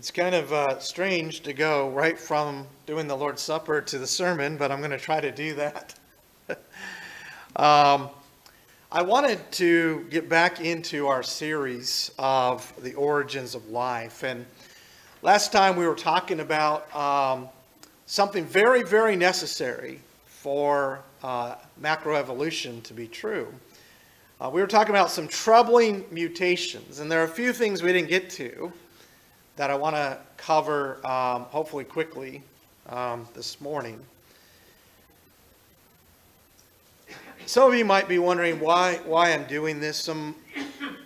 It's kind of uh, strange to go right from doing the Lord's Supper to the sermon, but I'm going to try to do that. um, I wanted to get back into our series of the origins of life. And last time we were talking about um, something very, very necessary for uh, macroevolution to be true. Uh, we were talking about some troubling mutations, and there are a few things we didn't get to that I want to cover, um, hopefully quickly, um, this morning. Some of you might be wondering why, why I'm doing this. Some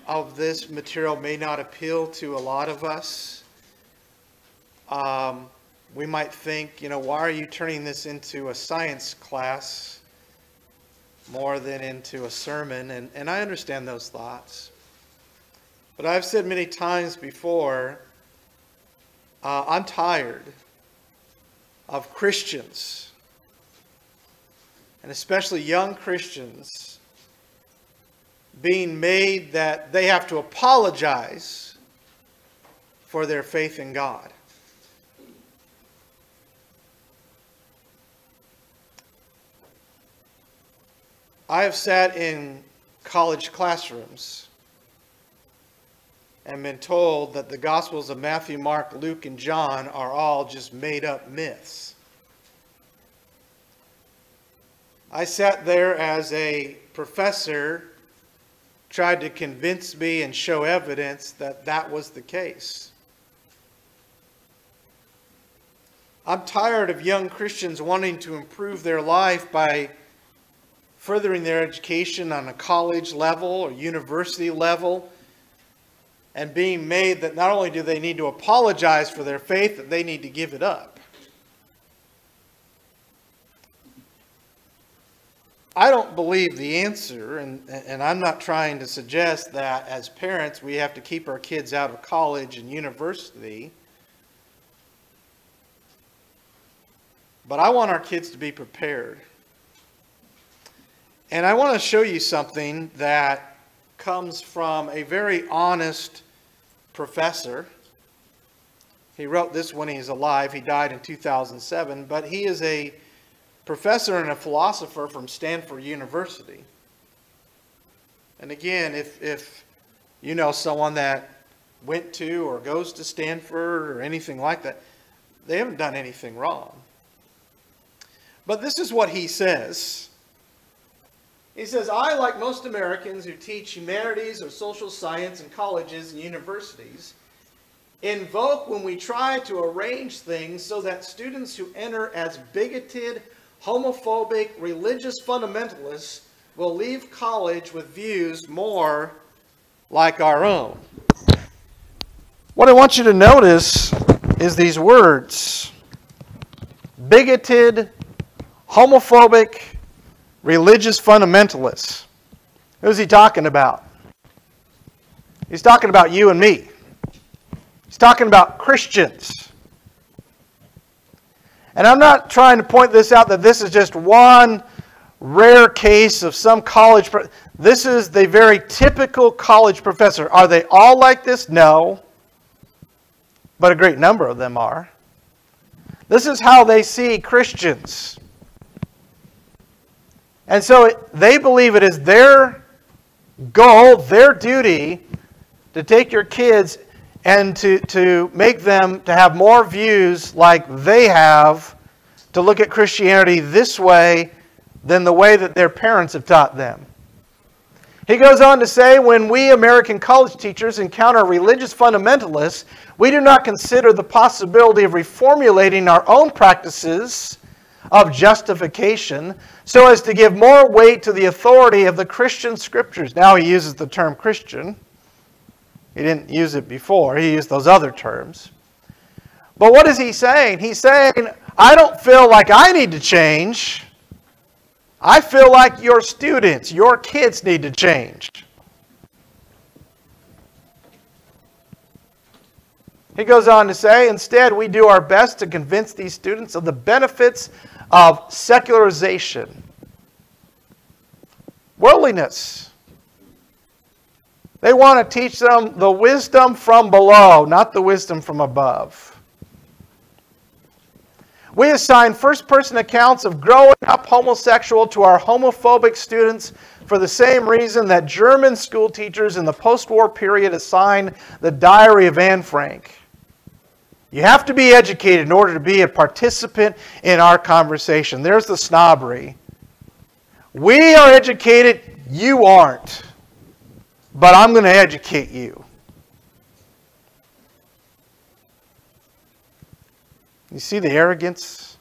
of this material may not appeal to a lot of us. Um, we might think, you know, why are you turning this into a science class more than into a sermon? And, and I understand those thoughts. But I've said many times before uh, I'm tired of Christians, and especially young Christians, being made that they have to apologize for their faith in God. I have sat in college classrooms and been told that the Gospels of Matthew, Mark, Luke, and John are all just made up myths. I sat there as a professor, tried to convince me and show evidence that that was the case. I'm tired of young Christians wanting to improve their life by furthering their education on a college level or university level and being made that not only do they need to apologize for their faith, that they need to give it up. I don't believe the answer, and, and I'm not trying to suggest that as parents we have to keep our kids out of college and university. But I want our kids to be prepared. And I want to show you something that comes from a very honest professor. He wrote this when he's alive. He died in 2007, but he is a professor and a philosopher from Stanford University. And again, if, if you know someone that went to or goes to Stanford or anything like that, they haven't done anything wrong. But this is what he says. He says, I, like most Americans who teach humanities or social science in colleges and universities, invoke when we try to arrange things so that students who enter as bigoted, homophobic, religious fundamentalists will leave college with views more like our own. What I want you to notice is these words bigoted, homophobic, religious fundamentalists. Who's he talking about? He's talking about you and me. He's talking about Christians. And I'm not trying to point this out that this is just one rare case of some college. This is the very typical college professor. Are they all like this? No. But a great number of them are. This is how they see Christians. And so they believe it is their goal, their duty, to take your kids and to, to make them to have more views like they have, to look at Christianity this way than the way that their parents have taught them. He goes on to say when we American college teachers encounter religious fundamentalists, we do not consider the possibility of reformulating our own practices of justification so as to give more weight to the authority of the Christian scriptures. Now he uses the term Christian. He didn't use it before, he used those other terms. But what is he saying? He's saying, I don't feel like I need to change. I feel like your students, your kids need to change. He goes on to say, instead, we do our best to convince these students of the benefits of secularization, worldliness. They want to teach them the wisdom from below, not the wisdom from above. We assign first person accounts of growing up homosexual to our homophobic students for the same reason that German school teachers in the post war period assign the diary of Anne Frank. You have to be educated in order to be a participant in our conversation. There's the snobbery. We are educated, you aren't. But I'm going to educate you. You see the arrogance?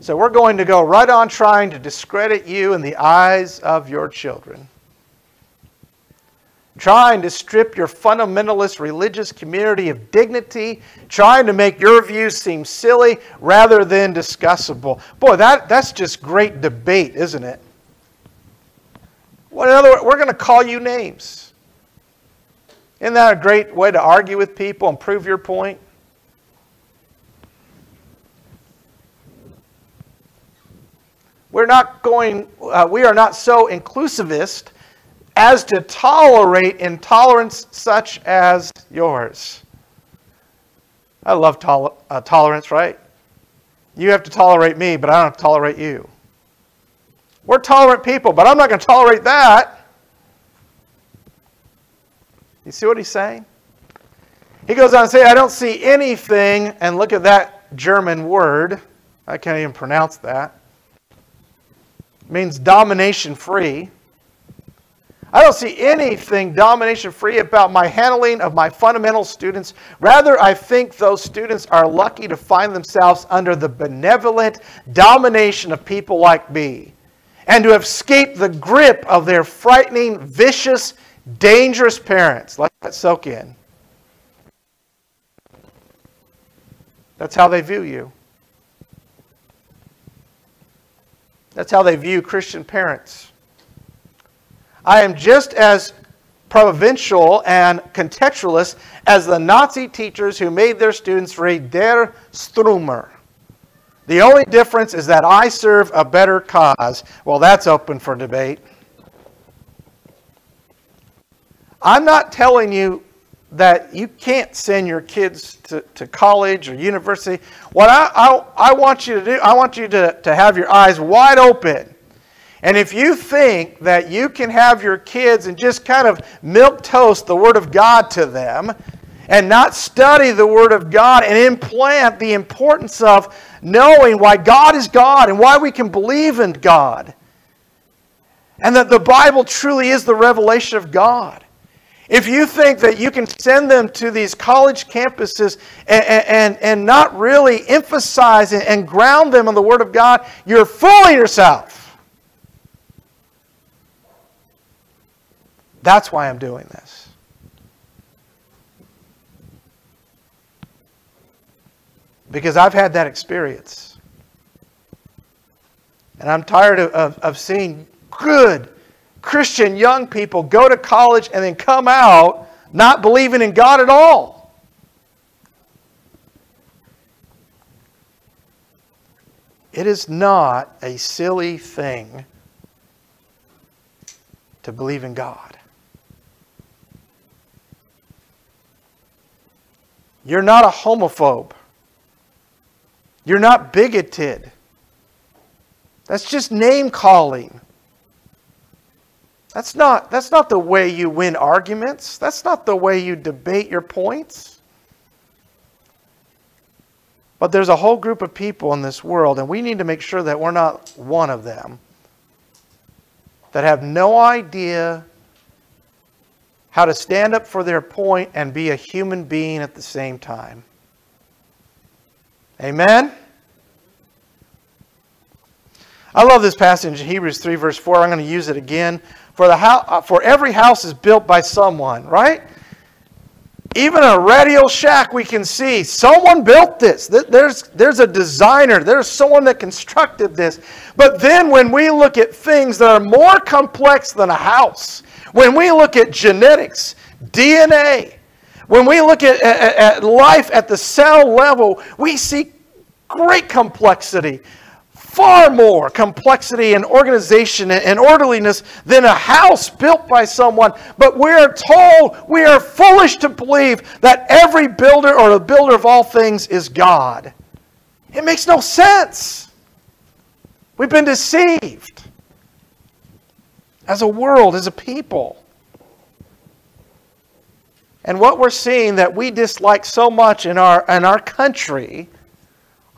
So we're going to go right on trying to discredit you in the eyes of your children. Trying to strip your fundamentalist religious community of dignity, trying to make your views seem silly rather than discussable. Boy, that, that's just great debate, isn't it? Well, in other words, we're going to call you names. Isn't that a great way to argue with people and prove your point? We're not going, uh, we are not so inclusivist as to tolerate intolerance such as yours. I love uh, tolerance, right? You have to tolerate me, but I don't have to tolerate you. We're tolerant people, but I'm not going to tolerate that. You see what he's saying? He goes on to say, I don't see anything, and look at that German word. I can't even pronounce that. Means domination free. I don't see anything domination free about my handling of my fundamental students. Rather, I think those students are lucky to find themselves under the benevolent domination of people like me and to escape the grip of their frightening, vicious, dangerous parents. Let that soak in. That's how they view you. That's how they view Christian parents. I am just as provincial and contextualist as the Nazi teachers who made their students read Der Stürmer. The only difference is that I serve a better cause. Well, that's open for debate. I'm not telling you that you can't send your kids to, to college or university. What I, I, I want you to do, I want you to, to have your eyes wide open. And if you think that you can have your kids and just kind of milk toast the Word of God to them and not study the Word of God and implant the importance of knowing why God is God and why we can believe in God. And that the Bible truly is the revelation of God. If you think that you can send them to these college campuses and, and, and not really emphasize and ground them on the Word of God, you're fooling yourself. That's why I'm doing this. because I've had that experience. And I'm tired of, of, of, seeing good Christian young people go to college and then come out not believing in God at all. It is not a silly thing to believe in God. You're not a homophobe. You're not bigoted. That's just name calling. That's not, that's not the way you win arguments. That's not the way you debate your points. But there's a whole group of people in this world, and we need to make sure that we're not one of them, that have no idea how to stand up for their point and be a human being at the same time. Amen? I love this passage in Hebrews 3, verse 4. I'm going to use it again. For, the house, uh, for every house is built by someone, right? Even a radio shack, we can see someone built this. There's, there's a designer, there's someone that constructed this. But then when we look at things that are more complex than a house, when we look at genetics, DNA, when we look at, at, at life at the cell level, we see great complexity far more complexity and organization and orderliness than a house built by someone. But we're told we are foolish to believe that every builder or the builder of all things is God. It makes no sense. We've been deceived as a world, as a people. And what we're seeing that we dislike so much in our, in our country,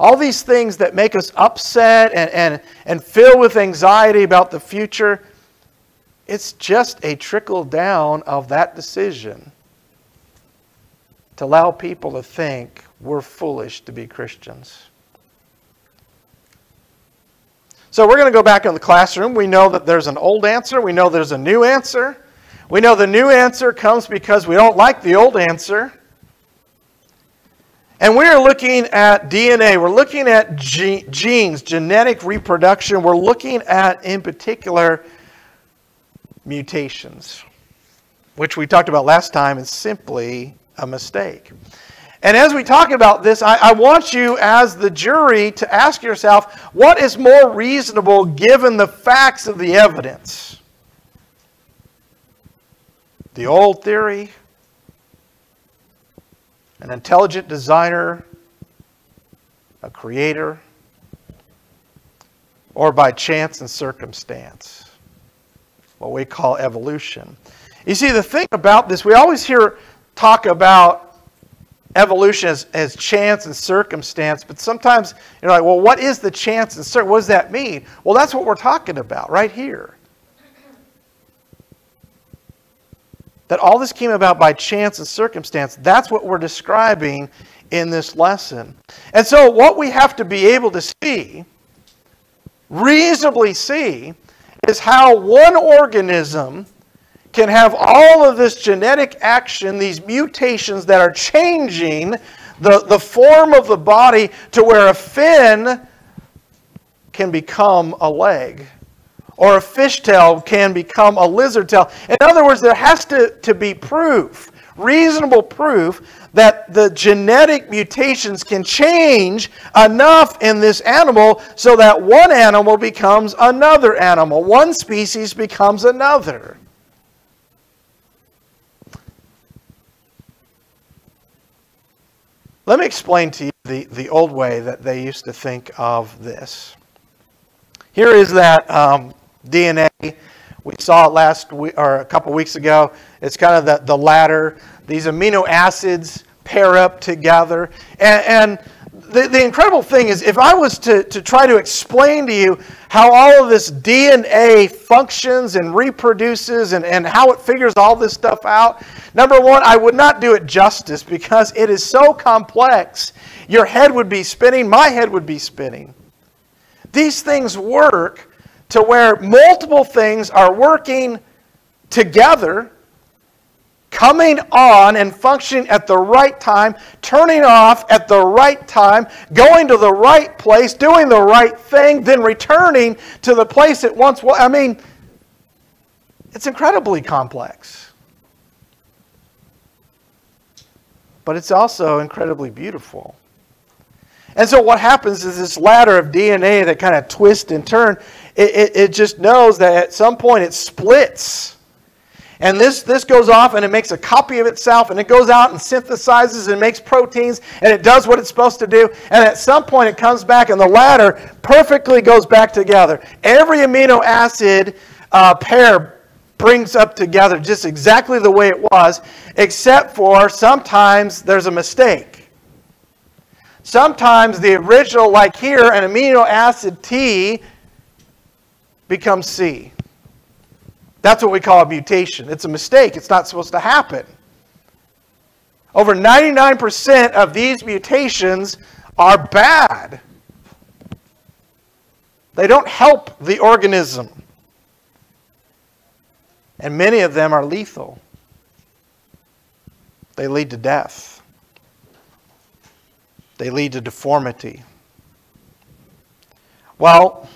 all these things that make us upset and, and, and filled with anxiety about the future, it's just a trickle down of that decision to allow people to think we're foolish to be Christians. So we're going to go back in the classroom. We know that there's an old answer. We know there's a new answer. We know the new answer comes because we don't like the old answer. And we are looking at DNA. We're looking at genes, genetic reproduction. We're looking at, in particular, mutations, which we talked about last time is simply a mistake. And as we talk about this, I, I, want you, as the jury, to ask yourself what is more reasonable given the facts of the evidence? The old theory, an intelligent designer, a creator, or by chance and circumstance, what we call evolution. You see, the thing about this, we always hear talk about evolution as, as chance and circumstance, but sometimes you're like, well, what is the chance and circumstance? What does that mean? Well, that's what we're talking about right here. That all this came about by chance and circumstance. That's what we're describing in this lesson. And so, what we have to be able to see, reasonably see, is how one organism can have all of this genetic action, these mutations that are changing the, the form of the body to where a fin can become a leg or a fishtail can become a lizard tail. In other words, there has to, to be proof, reasonable proof, that the genetic mutations can change enough in this animal so that one animal becomes another animal, one species becomes another. Let me explain to you the, the old way that they used to think of this. Here is that um, DNA. We saw it last week, or a couple weeks ago. It's kind of the, the ladder. These amino acids pair up together. And, and the, the incredible thing is, if I was to, to try to explain to you how all of this DNA functions and reproduces and, and how it figures all this stuff out, Number one, I would not do it justice because it is so complex. Your head would be spinning, my head would be spinning. These things work to where multiple things are working together, coming on and functioning at the right time, turning off at the right time, going to the right place, doing the right thing, then returning to the place it once was. I mean, it's incredibly complex. but it's also incredibly beautiful. And so what happens is this ladder of DNA that kind of twists and turn, it, it, it, just knows that at some point it splits. And this, this goes off and it makes a copy of itself and it goes out and synthesizes and makes proteins and it does what it's supposed to do. And at some point it comes back and the ladder perfectly goes back together. Every amino acid uh, pair brings up together just exactly the way it was, except for sometimes there's a mistake. Sometimes the original, like here, an amino acid T becomes C. That's what we call a mutation. It's a mistake. It's not supposed to happen. Over 99% of these mutations are bad. They don't help the organism and many of them are lethal. They lead to death, they lead to deformity. Well,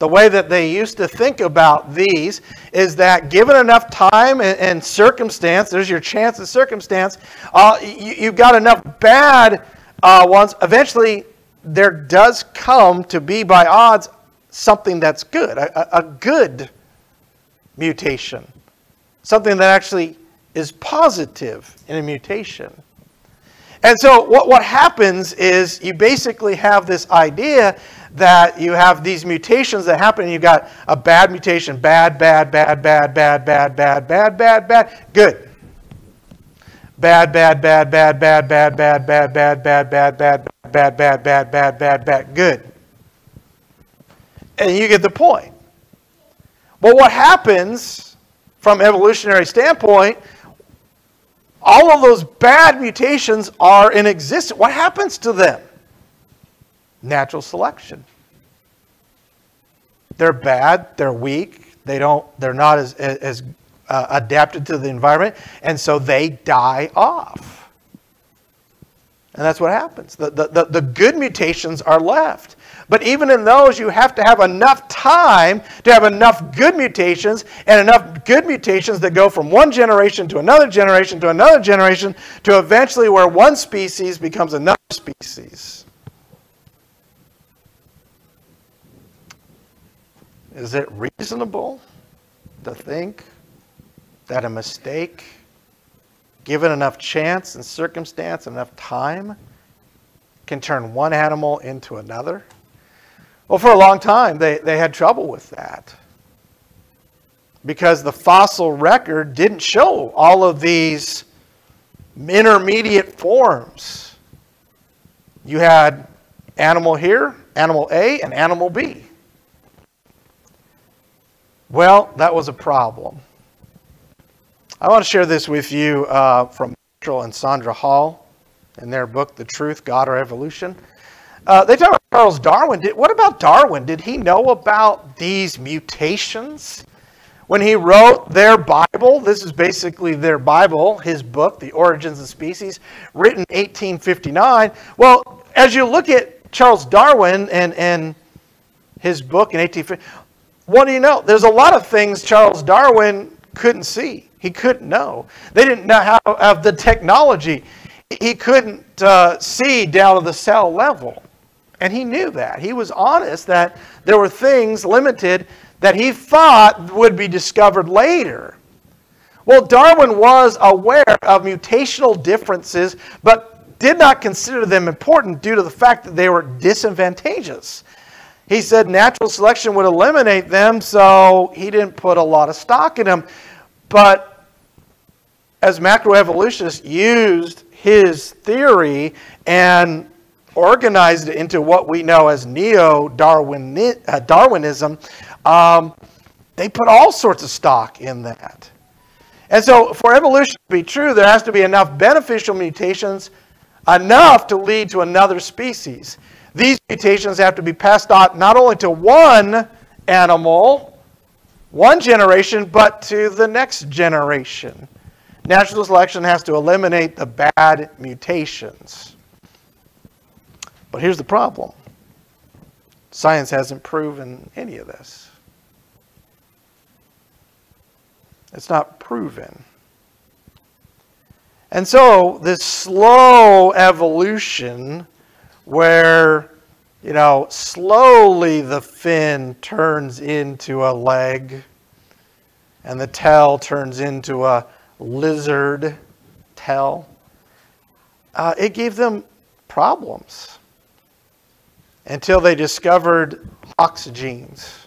the way that they used to think about these is that given enough time and, and circumstance, there's your chance and circumstance, uh, you, have got enough bad uh, ones. Eventually, there does come to be, by odds, something that's good, a, a good mutation, something that actually is positive in a mutation. And so what, what happens is you basically have this idea that you have these mutations that happen you've got a bad mutation, bad, bad, bad, bad, bad, bad, bad, bad, bad, bad, good. Bad, bad, bad, bad, bad, bad, bad, bad, bad, bad, bad, bad, bad, bad, bad, bad, bad, bad, good. And you get the point. But what happens from evolutionary standpoint all of those bad mutations are in existence. What happens to them? Natural selection. They're bad, they're weak, they don't, they're not as, as uh, adapted to the environment, and so they die off. And that's what happens. The, the, the, the good mutations are left. But even in those, you have to have enough time to have enough good mutations and enough good mutations that go from one generation to another generation to another generation to eventually where one species becomes another species. Is it reasonable to think that a mistake, given enough chance and circumstance, and enough time, can turn one animal into another? Well, for a long time, they, they had trouble with that because the fossil record didn't show all of these intermediate forms. You had animal here, animal A, and animal B. Well, that was a problem. I want to share this with you uh, from Marshall and Sandra Hall in their book, The Truth, God, or Evolution. Uh, they talk about Charles Darwin. Did, what about Darwin? Did he know about these mutations? When he wrote their Bible, this is basically their Bible, his book, The Origins of Species, written 1859. Well, as you look at Charles Darwin and, and his book in 1850, what do you know? There's a lot of things Charles Darwin couldn't see. He couldn't know. They didn't know how of the technology. He couldn't uh, see down to the cell level. And he knew that. He was honest that there were things limited that he thought would be discovered later. Well, Darwin was aware of mutational differences, but did not consider them important due to the fact that they were disadvantageous. He said natural selection would eliminate them, so he didn't put a lot of stock in them. But as macroevolutionists used his theory and organized it into what we know as neo-Darwinism, uh, um, they put all sorts of stock in that. And so for evolution to be true, there has to be enough beneficial mutations, enough to lead to another species. These mutations have to be passed on not only to one animal, one generation, but to the next generation. Natural selection has to eliminate the bad mutations. But here's the problem science hasn't proven any of this. It's not proven. And so, this slow evolution where, you know, slowly the fin turns into a leg and the tail turns into a lizard tail, uh, it gave them problems until they discovered Hox genes.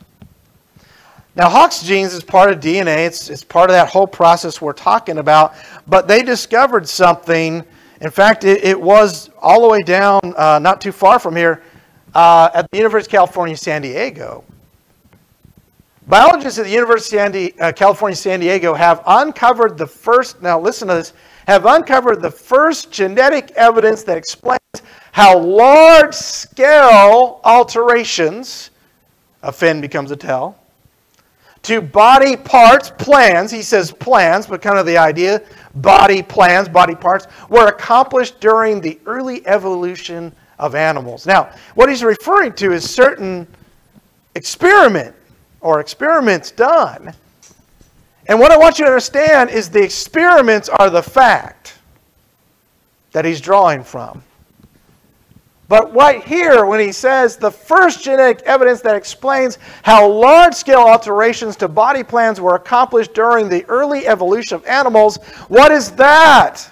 Now, Hox genes is part of DNA. It's, it's part of that whole process we're talking about. But they discovered something. In fact, it, it was all the way down, uh, not too far from here, uh, at the University of California, San Diego. Biologists at the University of uh, California, San Diego have uncovered the first, now listen to this, have uncovered the first genetic evidence that explains how large scale alterations, a fin becomes a tail, to body parts, plans, he says plans, but kind of the idea, body plans, body parts, were accomplished during the early evolution of animals. Now, what he's referring to is certain experiment or experiments done. And what I want you to understand is the experiments are the fact that he's drawing from. But right here, when he says the first genetic evidence that explains how large scale alterations to body plans were accomplished during the early evolution of animals, what is that?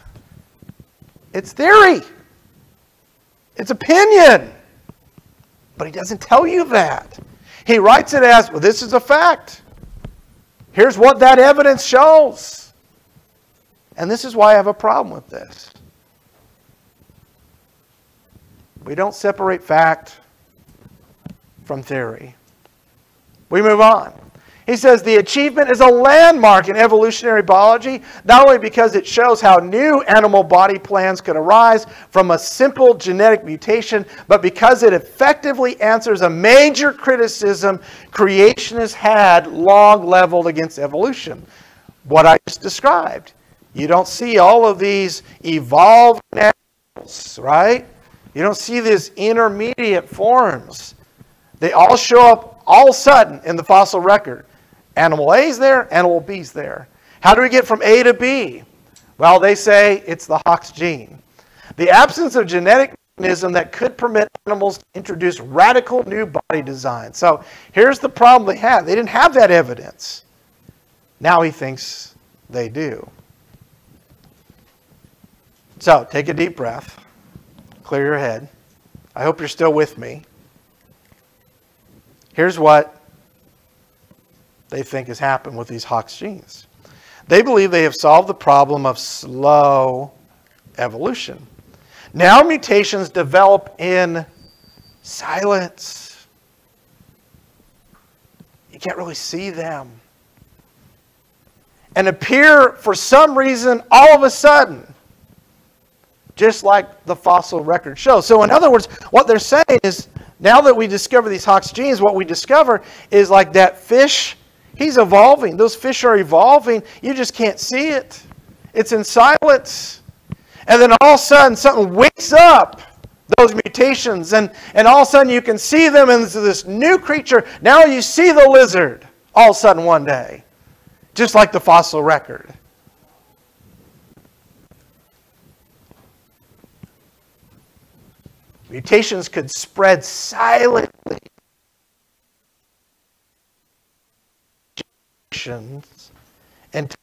It's theory, it's opinion. But he doesn't tell you that. He writes it as well, this is a fact. Here's what that evidence shows. And this is why I have a problem with this. We don't separate fact from theory. We move on. He says the achievement is a landmark in evolutionary biology, not only because it shows how new animal body plans could arise from a simple genetic mutation, but because it effectively answers a major criticism creationists had long leveled against evolution. What I just described. You don't see all of these evolved animals, right? You don't see these intermediate forms. They all show up all of a sudden in the fossil record. Animal A is there, animal B is there. How do we get from A to B? Well, they say it's the Hox gene. The absence of genetic mechanism that could permit animals to introduce radical new body design. So here's the problem they had. They didn't have that evidence. Now he thinks they do. So take a deep breath. Clear your head. I hope you're still with me. Here's what they think has happened with these Hox genes. They believe they have solved the problem of slow evolution. Now mutations develop in silence. You can't really see them. And appear for some reason all of a sudden just like the fossil record shows. So, in other words, what they're saying is now that we discover these Hox genes, what we discover is like that fish, he's evolving. Those fish are evolving. You just can't see it, it's in silence. And then all of a sudden, something wakes up those mutations, and, and all of a sudden you can see them into this new creature. Now you see the lizard all of a sudden one day, just like the fossil record. Mutations could spread silently. And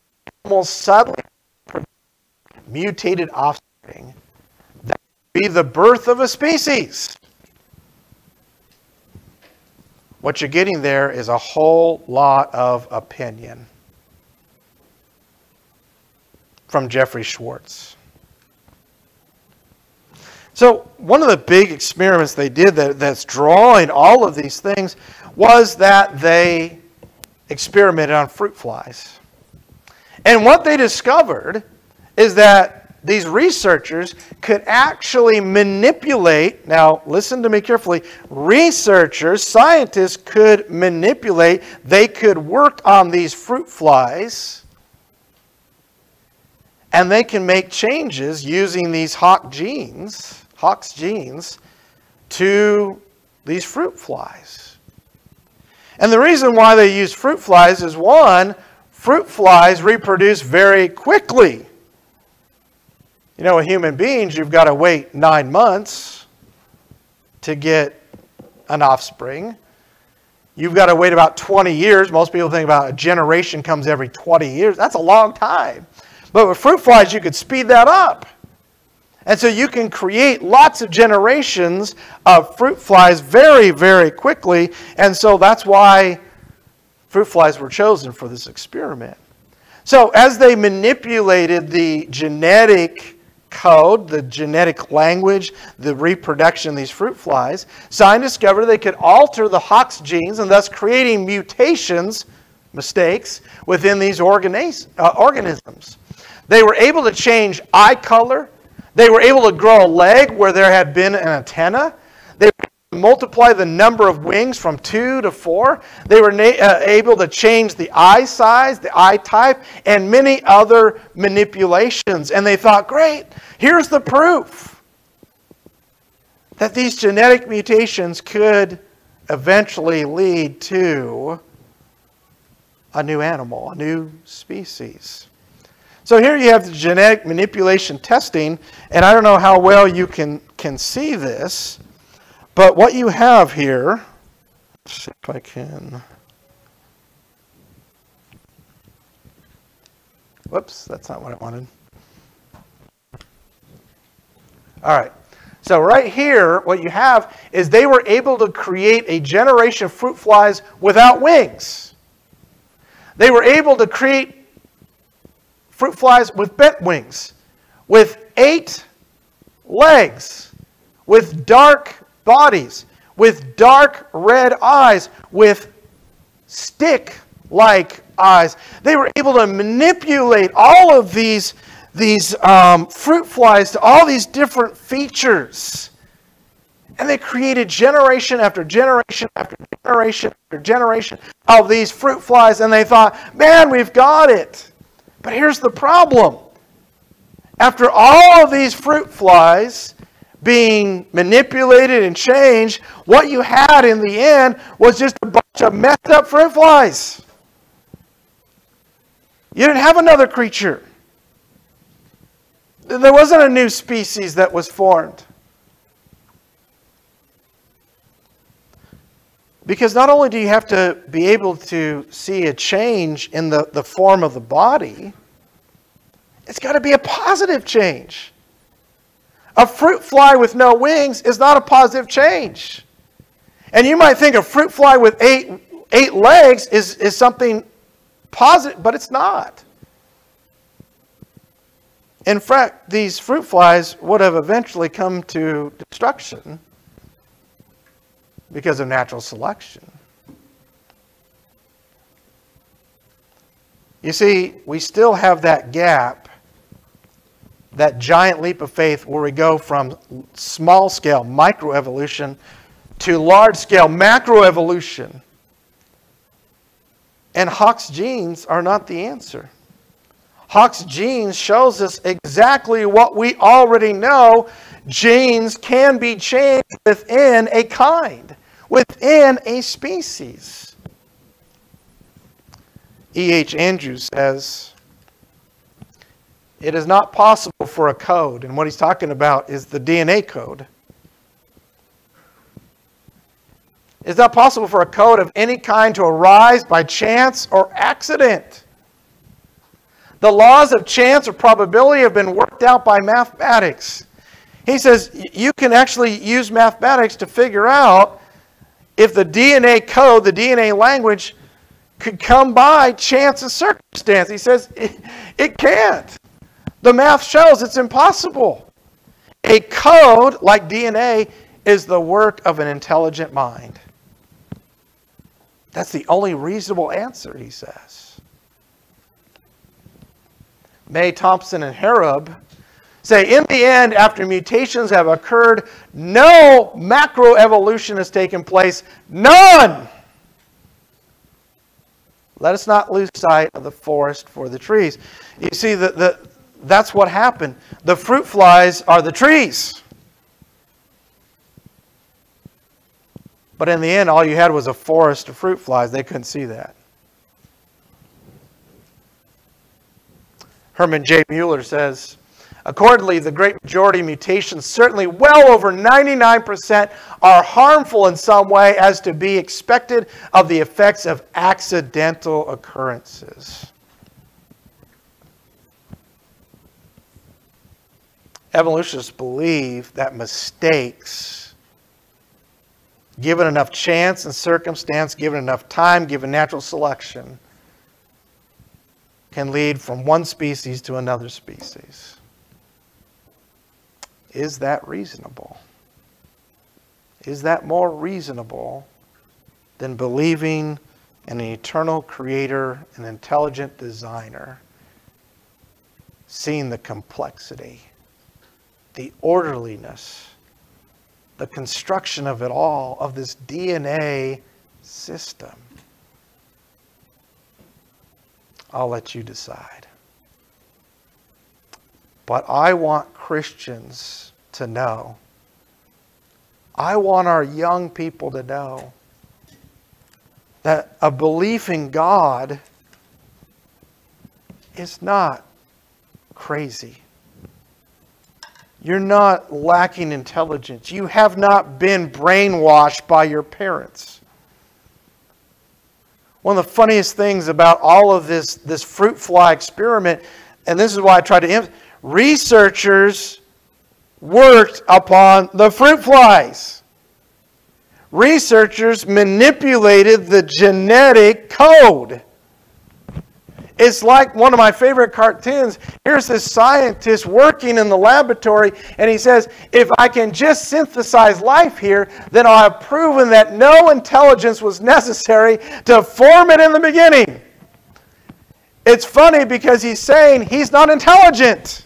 almost suddenly mutated offspring that would be the birth of a species. What you're getting there is a whole lot of opinion from Jeffrey Schwartz. So one of the big experiments they did that, that's drawing all of these things was that they experimented on fruit flies. And what they discovered is that these researchers could actually manipulate, now listen to me carefully, researchers, scientists could manipulate, they could work on these fruit flies, and they can make changes using these Hox genes Hox genes to these fruit flies. And the reason why they use fruit flies is one, fruit flies reproduce very quickly. You know, with human beings, you've got to wait nine months to get an offspring. You've got to wait about 20 years. Most people think about a generation comes every 20 years. That's a long time. But with fruit flies, you could speed that up. And so you can create lots of generations of fruit flies very, very quickly. And so that's why fruit flies were chosen for this experiment. So as they manipulated the genetic code, the genetic language, the reproduction of these fruit flies, scientists discovered they could alter the Hox genes and thus creating mutations, mistakes, within these uh, organisms. They were able to change eye color, they were able to grow a leg where there had been an antenna. They multiply the number of wings from two to four. They were uh, able to change the eye size, the eye type, and many other manipulations. And they thought, great, here's the proof that these genetic mutations could eventually lead to a new animal, a new species. So here you have the genetic manipulation testing, and I don't know how well you can can see this, but what you have here, let's see if I can. Whoops, that's not what I wanted. All right. So right here, what you have is they were able to create a generation of fruit flies without wings. They were able to create fruit flies with bent wings, with eight legs, with dark bodies, with dark red eyes, with stick like eyes. They were able to manipulate all of these, these um, fruit flies to all these different features. And they created generation after generation after generation after generation of these fruit flies. And they thought, man, we've got it. But here's the problem. After all of these fruit flies being manipulated and changed, what you had in the end was just a bunch of messed up fruit flies. You didn't have another creature. There wasn't a new species that was formed. Because not only do you have to be able to see a change in the, the form of the body, it's got to be a positive change. A fruit fly with no wings is not a positive change. And you might think a fruit fly with eight, eight legs is, is something positive, but it's not. In fact, these fruit flies would have eventually come to destruction because of natural selection. You see, we still have that gap, that giant leap of faith where we go from small scale microevolution to large scale macroevolution. And Hox genes are not the answer. Hox genes shows us exactly what we already know. Genes can be changed within a kind within a species. E.H. Andrews says, it is not possible for a code, and what he's talking about is the DNA code. It's not possible for a code of any kind to arise by chance or accident. The laws of chance or probability have been worked out by mathematics. He says you can actually use mathematics to figure out if the DNA code, the DNA language, could come by chance and circumstance. He says it, it can't. The math shows it's impossible. A code like DNA is the work of an intelligent mind. That's the only reasonable answer, he says. May Thompson and Harrub say, in the end, after mutations have occurred, no macroevolution has taken place. None! Let us not lose sight of the forest for the trees. You see, the, the, that's what happened. The fruit flies are the trees. But in the end, all you had was a forest of fruit flies. They couldn't see that. Herman J. Muller says, Accordingly, the great majority of mutations, certainly well over 99%, are harmful in some way as to be expected of the effects of accidental occurrences. Evolutionists believe that mistakes, given enough chance and circumstance, given enough time, given natural selection, can lead from one species to another species. Is that reasonable? Is that more reasonable than believing in an eternal creator, an intelligent designer, seeing the complexity, the orderliness, the construction of it all, of this DNA system? I'll let you decide. But I want Christians to know. I want our young people to know that a belief in God is not crazy. You're not lacking intelligence. You have not been brainwashed by your parents. One of the funniest things about all of this, this fruit fly experiment, and this is why I try to researchers worked upon the fruit flies. Researchers manipulated the genetic code. It's like one of my favorite cartoons. Here's this scientist working in the laboratory, and he says, If I can just synthesize life here, then I'll have proven that no intelligence was necessary to form it in the beginning. It's funny because he's saying he's not intelligent.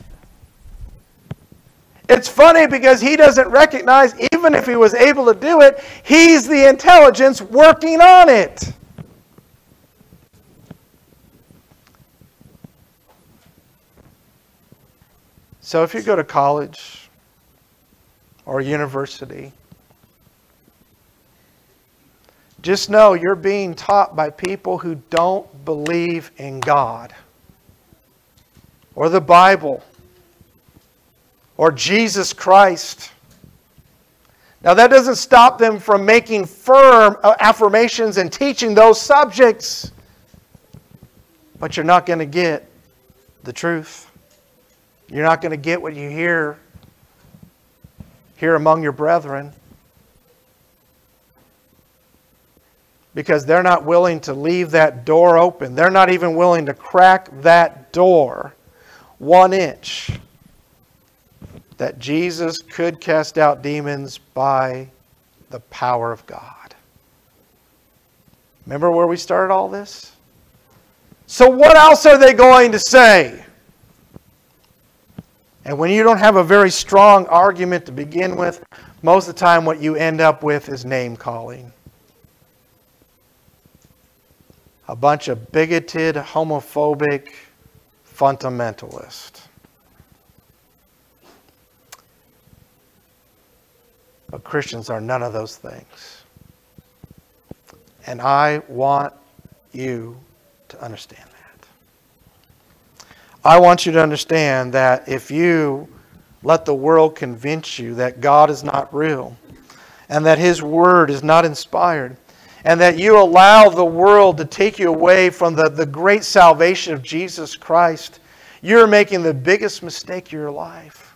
It's funny because he doesn't recognize, even if he was able to do it, he's the intelligence working on it. So if you go to college or university, just know you're being taught by people who don't believe in God or the Bible or Jesus Christ. Now, that doesn't stop them from making firm uh, affirmations and teaching those subjects, but you're not going to get the truth. You're not going to get what you hear here among your brethren because they're not willing to leave that door open. They're not even willing to crack that door one inch that Jesus could cast out demons by the power of God. Remember where we started all this? So, what else are they going to say? And when you don't have a very strong argument to begin with, most of the time what you end up with is name calling. A bunch of bigoted, homophobic fundamentalists. But Christians are none of those things. And I want you to understand that. I want you to understand that if you let the world convince you that God is not real and that His Word is not inspired, and that you allow the world to take you away from the, the great salvation of Jesus Christ, you're making the biggest mistake of your life.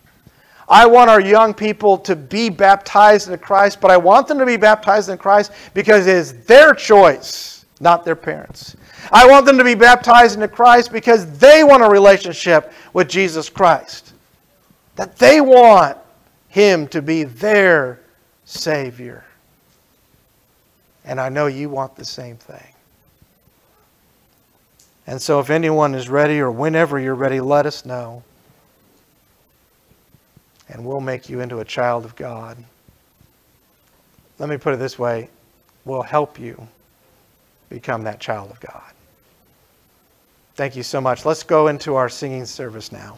I want our young people to be baptized into Christ, but I want them to be baptized in Christ because it is their choice, not their parents. I want them to be baptized into Christ because they want a relationship with Jesus Christ. That they want Him to be their Savior. And I know you want the same thing. And so, if anyone is ready or whenever you're ready, let us know. And we'll make you into a child of God. Let me put it this way we'll help you become that child of God. Thank you so much. Let's go into our singing service now.